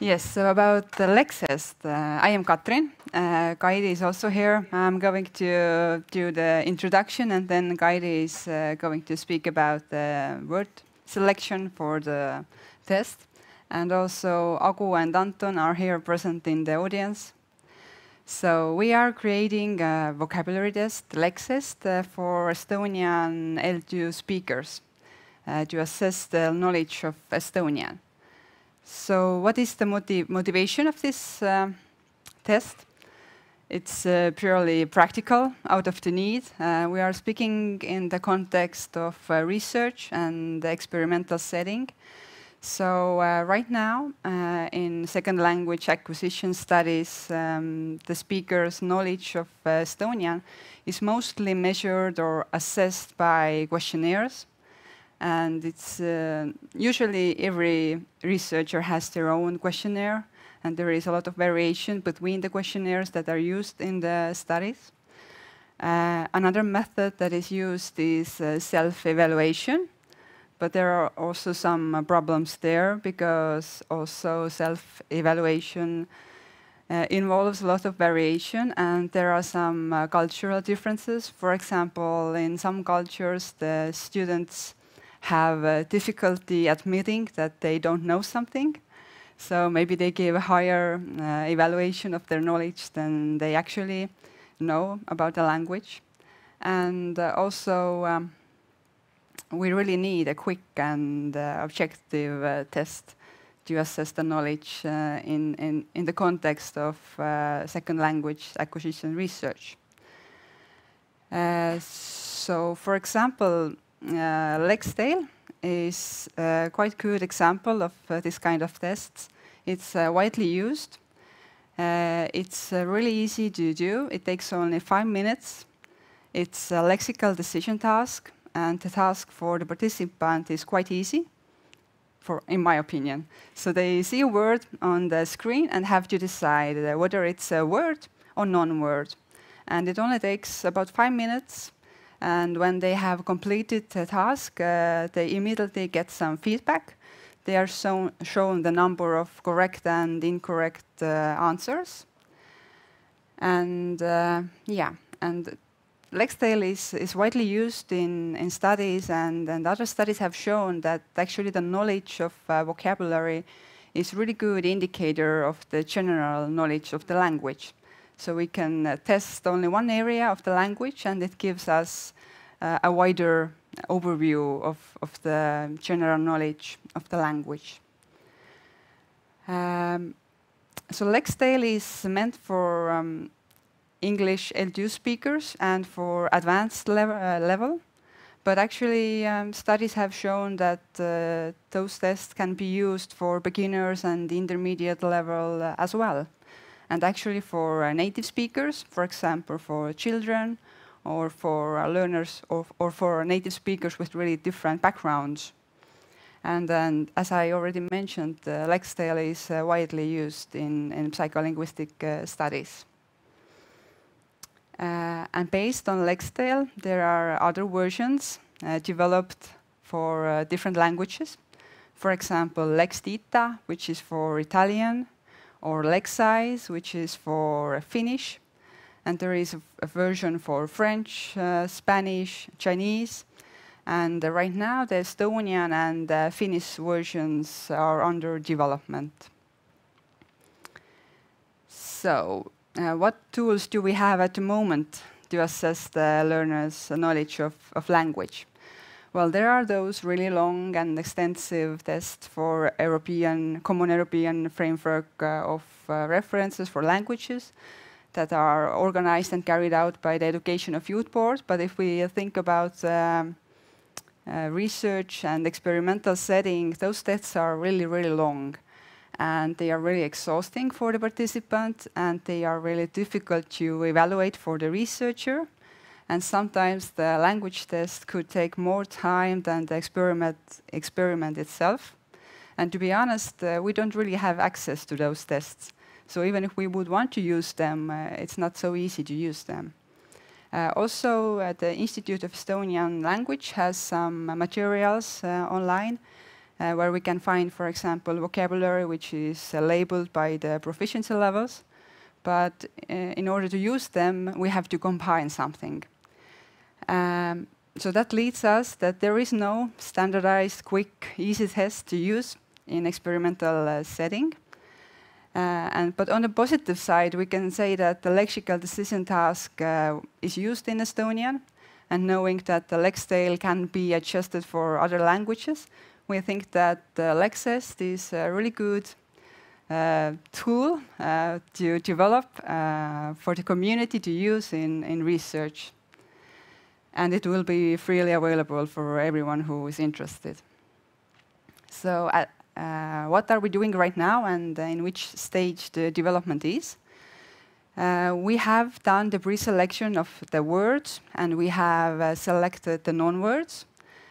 Yes, so about the LexEst, uh, I am Katrin. Uh, Kaidi is also here. I'm going to do the introduction and then Kaidi is uh, going to speak about the word selection for the test. And also Agu and Anton are here present in the audience. So we are creating a vocabulary test, LexEst, uh, for Estonian L2 speakers uh, to assess the knowledge of Estonian. So what is the motiv motivation of this uh, test? It's uh, purely practical, out of the need. Uh, we are speaking in the context of uh, research and the experimental setting. So uh, right now, uh, in second language acquisition studies, um, the speaker's knowledge of Estonian is mostly measured or assessed by questionnaires and it's uh, usually every researcher has their own questionnaire, and there is a lot of variation between the questionnaires that are used in the studies. Uh, another method that is used is uh, self-evaluation, but there are also some uh, problems there because also self-evaluation uh, involves a lot of variation and there are some uh, cultural differences. For example, in some cultures, the students have uh, difficulty admitting that they don't know something. So maybe they give a higher uh, evaluation of their knowledge than they actually know about the language. And uh, also, um, we really need a quick and uh, objective uh, test to assess the knowledge uh, in, in, in the context of second language acquisition research. so, for example, uh, LexTALE is a quite good example of uh, this kind of tests. It's uh, widely used. it's really easy to do. It takes only five minutes. It's a lexical decision task, and the task for the participant is quite easy, for, in my opinion. So they see a word on the screen and have to decide whether it's a word or non-word. And it only takes about five minutes and when they have completed the task, uh, they immediately get some feedback. They are shown, shown the number of correct and incorrect uh, answers. And uh, yeah, and LexTALE is, is widely used in, in studies, and, and other studies have shown that actually the knowledge of uh, vocabulary is really good indicator of the general knowledge of the language. So we can uh, test only one area of the language, and it gives us uh, a wider overview of, of the general knowledge of the language. Um, so LexTALE is meant for um, English L2 speakers and for advanced level, uh, level. But actually, um, studies have shown that uh, those tests can be used for beginners and intermediate level uh, as well and actually for uh, native speakers, for example, for children or for uh, learners or, or, for native speakers with really different backgrounds. And then, as I already mentioned, uh, LexTALE is uh, widely used in, in psycholinguistic uh, studies. Uh, and based on LexTALE, there are other versions developed for different languages. For example, LexITA, which is for Italian, or Lexize, which is for Finnish. And there is a, a version for French, uh, Spanish, Chinese. And uh, right now, the Estonian and uh, Finnish versions are under development. So, uh, what tools do we have at the moment to assess the learner's knowledge of, of language? Well, there are those really long and extensive tests for European, common European framework uh, of uh, references for languages that are organized and carried out by the Education of Youth Board. But if we think about um, uh, research and experimental setting, those tests are really, really long. And they are really exhausting for the participant, and they are really difficult to evaluate for the researcher and sometimes the language test could take more time than the experiment, experiment itself. And to be honest, uh, we don't really have access to those tests. So even if we would want to use them, uh, it's not so easy to use them. Uh, also, the Institute of Estonian Language has some materials uh, online uh, where we can find, for example, vocabulary which is uh, labeled by the proficiency levels. But uh, in order to use them, we have to combine something. Um, so that leads us that there is no standardized, quick, easy test to use in experimental uh, setting. Uh, and, but on the positive side, we can say that the lexical decision task uh, is used in Estonian, and knowing that the LexTALE can be adjusted for other languages, we think that uh, LexEst is a really good uh, tool uh, to develop uh, for the community to use in, in research. And it will be freely available for everyone who is interested. So uh, uh, what are we doing right now and in which stage the development is? Uh, we have done the pre-selection of the words and we have uh, selected the non-words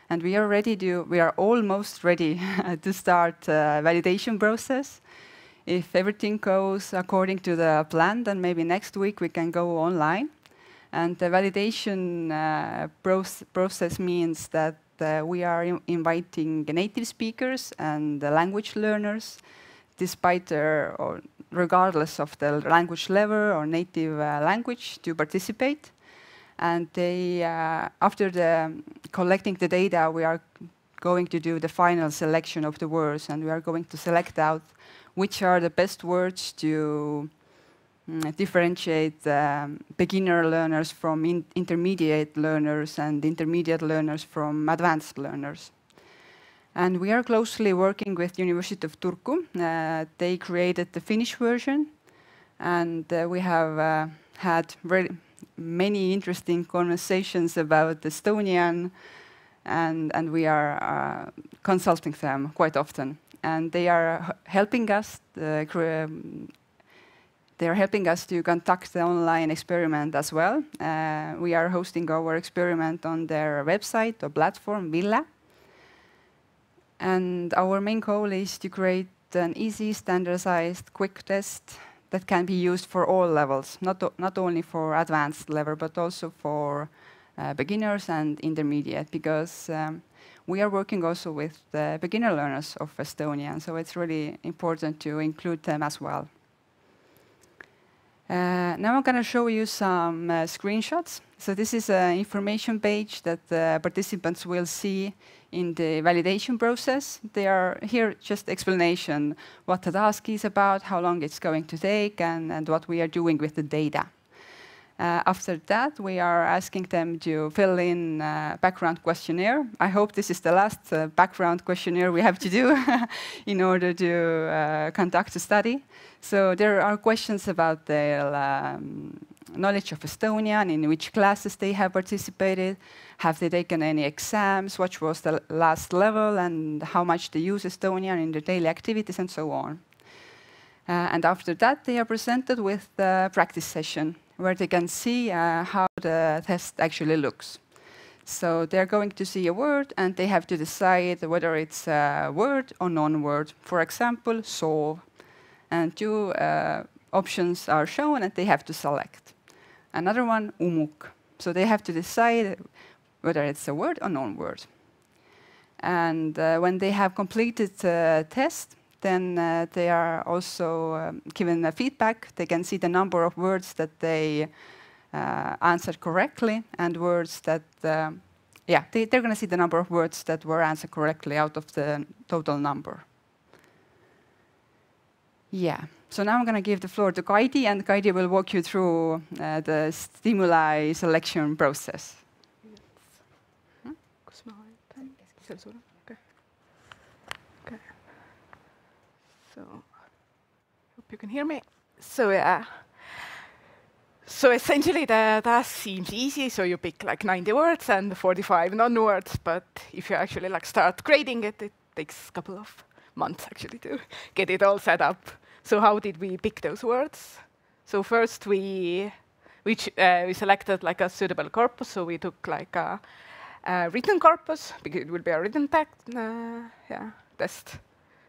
and we are ready to, we are almost ready to start uh, validation process. If everything goes according to the plan, then maybe next week we can go online. And the validation uh, proce process means that uh, we are inviting native speakers and language learners, despite their, or regardless of the language level or native uh, language, to participate. And they, uh, after the collecting the data, we are going to do the final selection of the words, and we are going to select out which are the best words to differentiate um, beginner learners from in intermediate learners and intermediate learners from advanced learners. And we are closely working with University of Turku. Uh, they created the Finnish version, and uh, we have uh, had very many interesting conversations about Estonian, and, and we are uh, consulting them quite often. And they are helping us, uh, they are helping us to conduct the online experiment as well. Uh, we are hosting our experiment on their website or platform, Ville. And our main goal is to create an easy, standardized, quick test that can be used for all levels, not, not only for advanced level, but also for uh, beginners and intermediate, because um, we are working also with the beginner learners of Estonian, so it's really important to include them as well. Uh, now I'm going to show you some uh, screenshots. So this is an information page that the participants will see in the validation process. They are here just explanation what the task is about, how long it's going to take, and, and what we are doing with the data. Uh, after that, we are asking them to fill in a background questionnaire. I hope this is the last uh, background questionnaire we have to do in order to uh, conduct a study. So there are questions about their um, knowledge of Estonian, in which classes they have participated, have they taken any exams, what was the last level, and how much they use Estonian in their daily activities, and so on. Uh, and after that, they are presented with the practice session, where they can see uh, how the test actually looks. So they're going to see a word, and they have to decide whether it's a word or non-word. For example, solve. And two uh, options are shown, and they have to select. Another one, umuk. So they have to decide whether it's a word or non-word. And uh, when they have completed the test, then uh, they are also um, given a feedback. They can see the number of words that they uh, answered correctly and words that, uh, yeah, they, they're going to see the number of words that were answered correctly out of the total number. Yeah. So now I'm going to give the floor to Kaidi, and Kaidi will walk you through uh, the stimuli selection process. Okay. Okay. So, hope you can hear me. So yeah. So essentially the task seems easy, so you pick like 90 words and 45 non-words, but if you actually like start grading it, it takes a couple of months actually to get it all set up. So how did we pick those words? So first we we, uh, we selected like a suitable corpus, so we took like a, a written corpus, because it will be a written text, uh, yeah, test.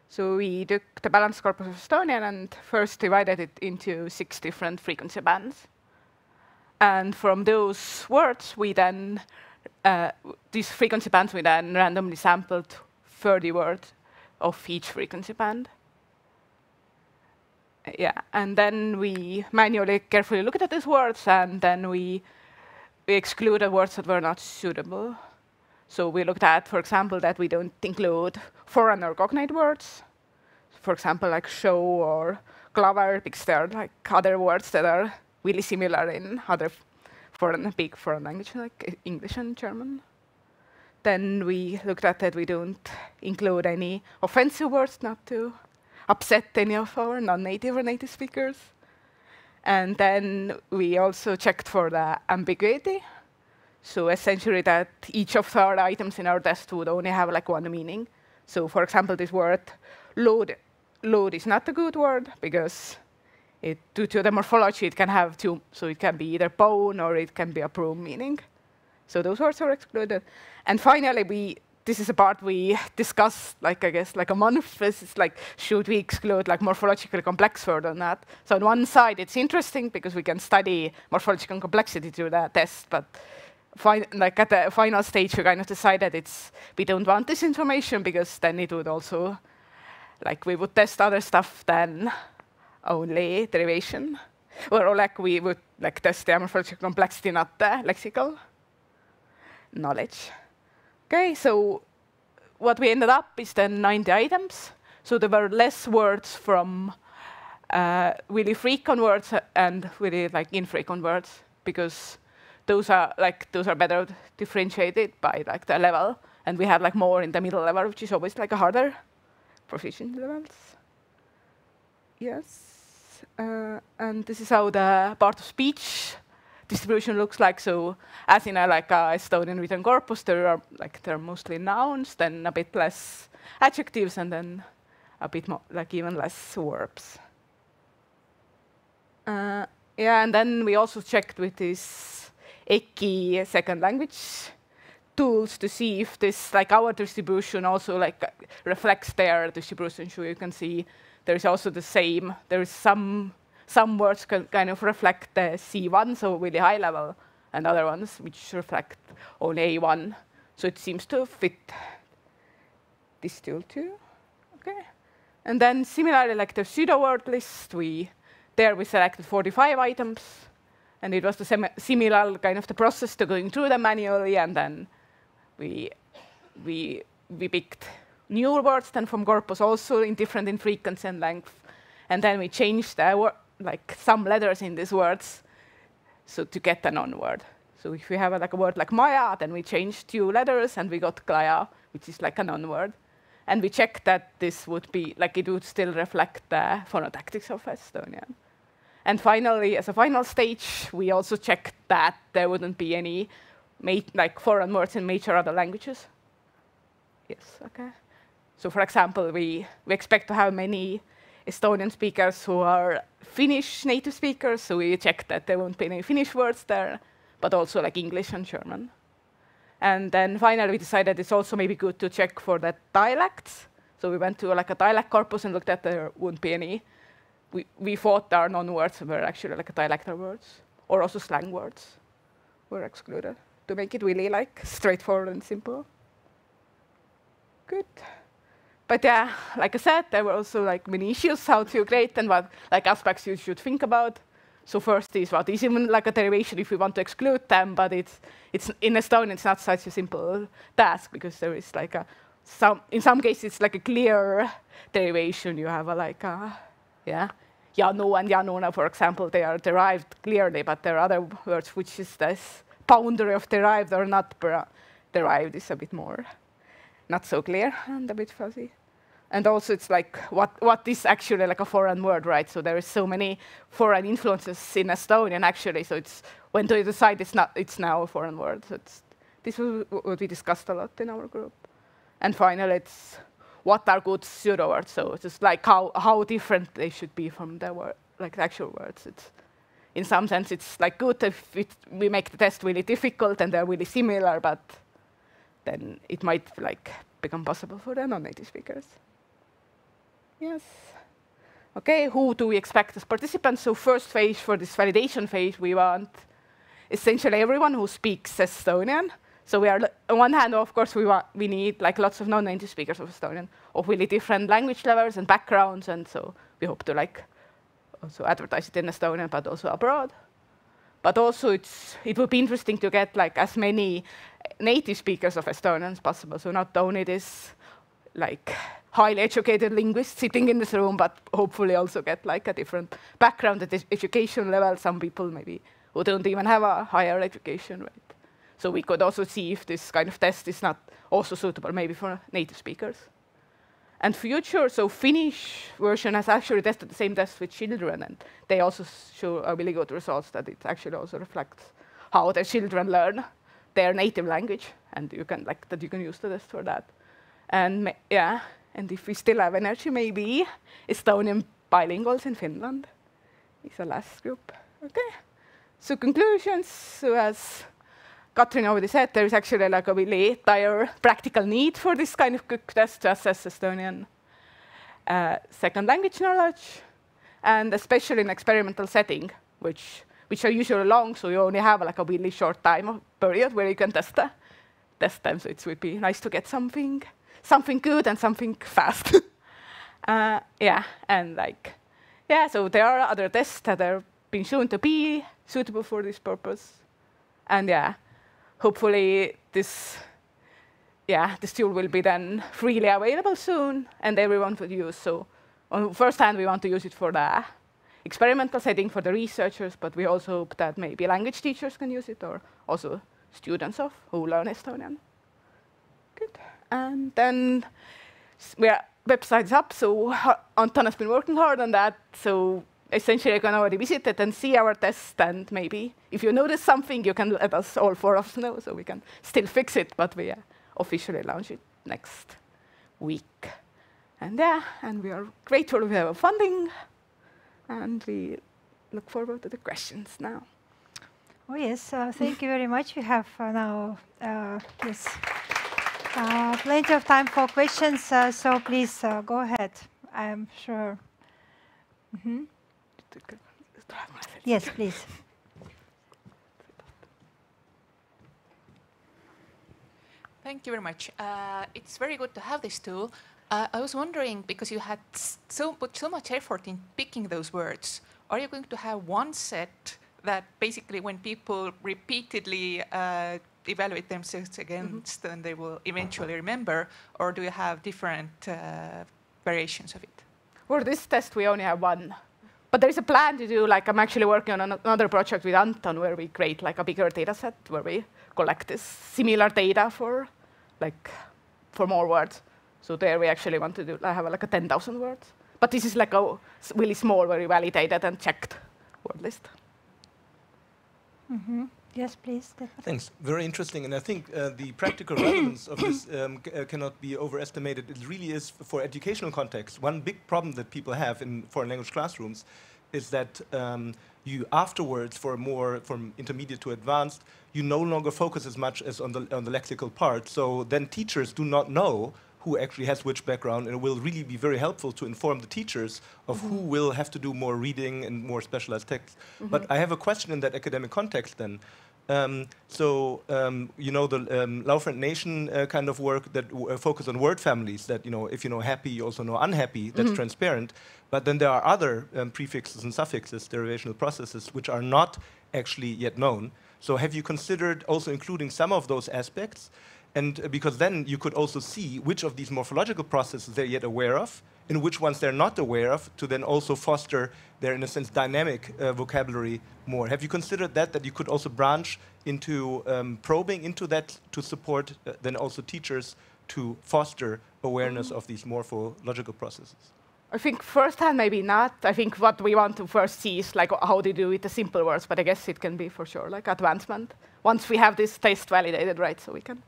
So we took the balanced corpus of Estonian and first divided it into six different frequency bands. And from those words, we then, uh, these frequency bands, we then randomly sampled 30 words of each frequency band. Yeah, and then we manually carefully looked at these words, and then we, we excluded words that were not suitable. So we looked at, for example, that we don't include foreign or cognate words. For example, like show or clover, because they're like other words that are really similar in other foreign, big foreign languages like English and German. Then we looked at that we don't include any offensive words not to upset any of our non-native or native speakers. And then we also checked for the ambiguity. So essentially that each of our items in our test would only have like one meaning. So for example, this word load, load is not a good word because it, due to the morphology, it can have two, so it can be either bone or it can be a broom meaning. So those words are excluded. And finally, we this is a part we discussed, like I guess, like a month. This is like, should we exclude like morphologically complex word or not? So on one side, it's interesting because we can study morphological complexity through that test, but like at the final stage, we kind of decided it's we don't want this information because then it would also, like we would test other stuff than only derivation, or, or like we would like test the morphological complexity, not the lexical knowledge. Okay, so what we ended up is then 90 items. So there were less words from uh, really frequent words and really like infrequent words because those are like those are better differentiated by like the level, and we have like more in the middle level, which is always like a harder proficiency levels. Yes, uh, and this is how the part of speech distribution looks like. So as in a like a Estonian written corpus, there are like there are mostly nouns, then a bit less adjectives, and then a bit more like even less verbs. Uh, yeah, and then we also checked with this EKI second language tools to see if this like our distribution also like reflects their distribution. So you can see there is also the same. There is some some words can kind of reflect the C1, so really high level, and other ones which reflect only A1. So it seems to fit this tool too. Okay. And then similarly, like the pseudo word list, we there we selected 45 items, and it was the similar kind of the process to going through them manually, and then we we we picked new words then from corpus also in different in frequency and length, and then we changed the like some letters in these words so to get a non-word. So if we have a, like a word like Maya, then we change two letters and we got Klaya, which is like a non-word. And we checked that this would be, like it would still reflect the phonotactics of Estonian. And finally, as a final stage, we also checked that there wouldn't be any like foreign words in major other languages. Yes, okay. So for example, we, we expect to have many Estonian speakers who are Finnish native speakers, so we checked that there won't be any Finnish words there, but also like English and German. And then finally we decided it's also maybe good to check for the dialects. So we went to like a dialect corpus and looked at there wouldn't be any. We, we thought our non-words were actually like dialectal words, or also slang words were excluded to make it really like straightforward and simple. Good but yeah, like I said, there were also like many issues how to create and what like aspects you should think about. So first is what is even like a derivation if we want to exclude them, but it's it's in Estonian it's not such a simple task because there is like a some in some cases it's like a clear derivation. You have a like a yeah. Janu and Januna, for example, they are derived clearly, but there are other words which is this boundary of derived or not derived is a bit more not so clear and a bit fuzzy. And also it's like, what, what is actually like a foreign word, right? So there is so many foreign influences in Estonian actually, so it's, when to decide it's, not, it's now a foreign word. So this was what we discussed a lot in our group. And finally, it's what are good pseudo words? So it's just like how, how different they should be from the word, like the actual words. It's, in some sense, it's like good if it, we make the test really difficult and they're really similar, but then it might like become possible for the non-native speakers. Yes. Okay, who do we expect as participants? So first phase for this validation phase, we want essentially everyone who speaks Estonian. So we are, on one hand, of course, we, want, we need like lots of non-native speakers of Estonian of really different language levels and backgrounds, and so we hope to like also advertise it in Estonian, but also abroad. But also, it's, it would be interesting to get like as many native speakers of Estonian as possible. So not only this like highly educated linguists sitting in this room, but hopefully also get like a different background at education level. Some people maybe who don't even have a higher education, right? So we could also see if this kind of test is not also suitable maybe for native speakers. And future, so Finnish version has actually tested the same test with children, and they also show really good results that it actually also reflects how the children learn their native language, and you can like that you can use the test for that. And yeah, and if we still have energy, maybe Estonian bilinguals in Finland is the last group. Okay. So conclusions. So as Katrin already said, there is actually like a really dire practical need for this kind of quick test to assess Estonian uh, second language knowledge, and especially in experimental setting, which which are usually long, so you only have like a really short time period where you can test the test them. So it would be nice to get something something good and something fast. uh, yeah, and like yeah, so there are other tests that are being shown to be suitable for this purpose, and yeah hopefully this yeah, this tool will be then freely available soon and everyone will use. So on first hand, we want to use it for the experimental setting for the researchers, but we also hope that maybe language teachers can use it or also students of who learn Estonian. Good. And then we are website's up, so Anton has been working hard on that. So essentially you can already visit it and see our test stand, maybe. If you notice something you can let us all four of us know so we can still fix it but we uh, officially launch it next week. And yeah and we are grateful we have funding and we look forward to the questions now. Oh yes uh, thank you very much. We have uh, now uh, yes uh, plenty of time for questions uh, so please go ahead. I'm sure. Mm -hmm. Yes, please. Thank you very much. Uh, it's very good to have this tool. Uh, I was wondering, because you had so put so much effort in picking those words, are you going to have one set that basically when people repeatedly uh, evaluate themselves against, mm -hmm. then they will eventually remember, or do you have different uh, variations of it? For this test, we only have one but there is a plan to do, like I'm actually working on another project with Anton where we create like a bigger data set where we collect this similar data for like for more words. So there we actually want to do, I have like a 10,000 words. But this is like a really small, very validated and checked word list. Mm -hmm. Yes, please. Thanks. Very interesting. And I think uh, the practical relevance of this um, uh, cannot be overestimated. It really is for educational context. One big problem that people have in foreign language classrooms is that um, you afterwards, for more from intermediate to advanced, you no longer focus as much as on the, on the lexical part. So then teachers do not know who actually has which background, and it will really be very helpful to inform the teachers of mm -hmm. who mm-hmm. will have to do more reading and more specialized texts. Mm -hmm. But I have a question in that academic context then. Um, so um, you know the um, Laufer and Nation uh, kind of work that uh, focus on word families. That you know, if you know happy, you also know unhappy. That's mm -hmm. transparent. But then there are other um, prefixes and suffixes, derivational processes, which are not actually yet known. So have you considered also including some of those aspects? And uh, because then you could also see which of these morphological processes they're yet aware of, and which ones they're not aware of, to then also foster their, in a sense, dynamic uh, vocabulary more. Have you considered that, that you could also branch into um, probing into that to support uh, then also teachers to foster awareness of these morphological processes? I think firsthand, maybe not. I think what we want to first see is like how they do with the simple words, but I guess it can be for sure like advancement. Once we have this test validated, right, so we can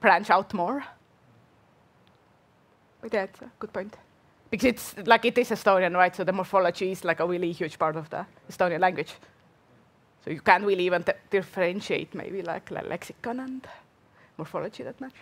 branch out more. It's a good point because it's like it is Estonian, right? So the morphology is like a really huge part of the Estonian language. So you can't really even differentiate maybe like le lexicon and morphology that much.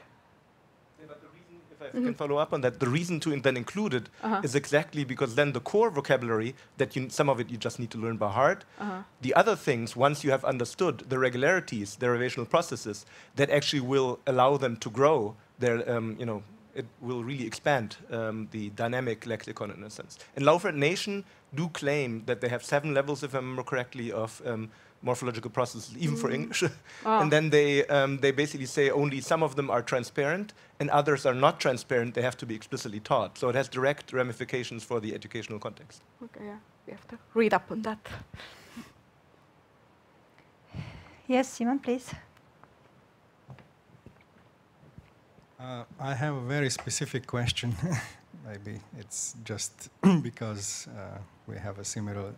but the reason, if I can follow up on that, the reason to then include it is Uh-huh. exactly because then the core vocabulary that you some of it you just need to learn by heart. Uh-huh. The other things, once you have understood the regularities, derivational processes, that actually will allow them to grow. Their, um, you know, it will really expand um, the dynamic lexicon in a sense. And Laufert Nation do claim that they have seven levels, if I remember correctly, of um, morphological processes, even for English. Oh. and then they um, they basically say only some of them are transparent and others are not transparent. They have to be explicitly taught. So it has direct ramifications for the educational context. Okay, yeah. We have to read up on that. Yes, Simon, please. Uh, I have a very specific question. Maybe it's just because uh, we have a similar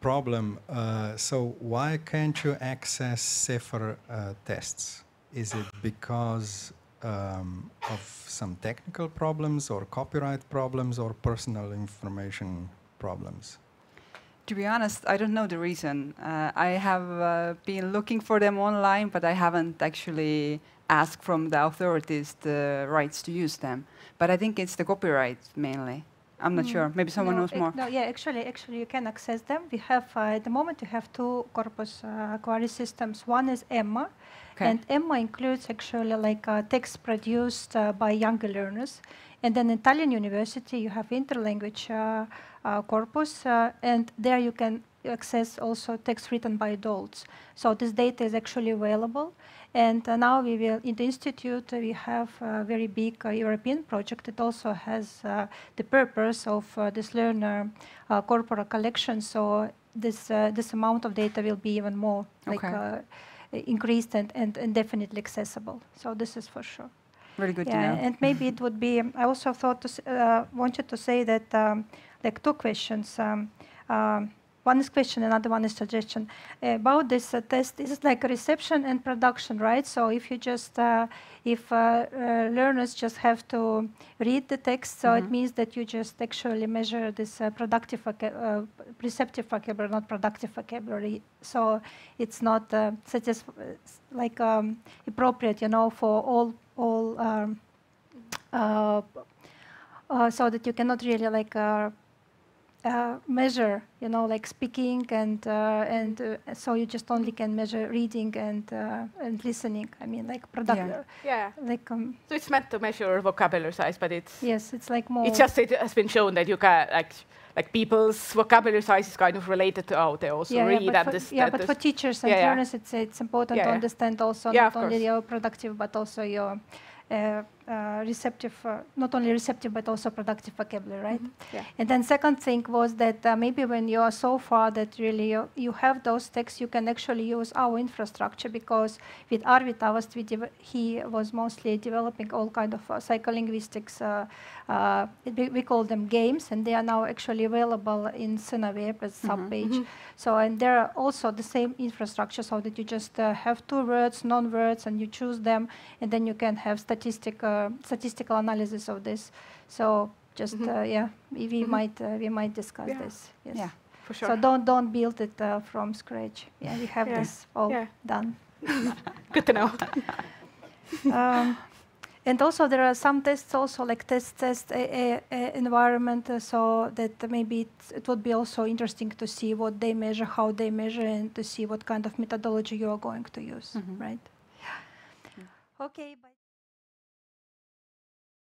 problem. Uh, so why can't you access CEFR uh, tests? Is it because um, of some technical problems or copyright problems or personal information problems? To be honest, I don't know the reason. Uh, I have uh, been looking for them online, but I haven't actually asked from the authorities the rights to use them. But I think it's the copyright mainly. I'm not Mm. sure. Maybe someone no, knows more. No, yeah, actually, actually, you can access them. We have uh, at the moment you have two corpus uh, query systems. One is Emma, Okay. and Emma includes actually like uh, text produced uh, by younger learners. And then in Tallinn University, you have interlanguage uh, uh, corpus, uh, and there you can access also text written by adults. So this data is actually available. And uh, now we will, in the institute, uh, we have a very big uh, European project. It also has uh, the purpose of uh, this learner uh, corporate collection. So this uh, this amount of data will be even more like Okay. uh, increased and, and, and definitely accessible. So this is for sure. Very good yeah, to know. and maybe it would be. I also thought to s- uh, wanted to say that um, like two questions. Um, um, one is question, another one is suggestion Uh, about this uh, test. This is like reception and production, right? So if you just uh, if uh, uh, learners just have to read the text, so it Mhm. means that you just actually measure this uh, productive, uh, receptive vocabulary, not productive vocabulary. So it's not uh, such as uh, like um, appropriate, you know, for all all. Um, uh, uh, so that you cannot really like uh, uh, measure, you know, like speaking and uh, and uh, so you just only can measure reading and uh, and listening. I mean, like product, Yeah. Yeah. like um, So it's meant to measure vocabulary size, but it's yes, it's like more. it's just it has been shown that you can like like people's vocabulary size is kind of related to how they also yeah, read yeah, but and for, yeah, but for teachers and Yeah, yeah. learners, it's it's important Yeah, to yeah. understand also Yeah, not only course. your productive but also your uh, receptive, uh, not only receptive but also productive vocabulary, right? Mhm, yeah. And then second thing was that uh, maybe when you are so far that really you, you have those texts, you can actually use our infrastructure because with Arvi Tavast, we he was mostly developing all kind of uh, psycholinguistics. Uh, uh, we, we call them games, and they are now actually available in Sõnaveeb as Mhm. subpage. Mhm. So and there are also the same infrastructure, so that you just uh, have two words, non-words, and you choose them, and then you can have statistic uh, statistical analysis of this. So just Mhm. uh, yeah, we, we Mhm. might uh, we might discuss Yeah. this. Yes. Yeah. For sure. So don't don't build it uh, from scratch. Yeah, we have Yeah. this all Yeah. done. Good to know. um, and also there are some tests also like test test a, a, a environment uh, so that maybe it, it would be also interesting to see what they measure how they measure and to see what kind of methodology you are going to use Mhm. right okay bye.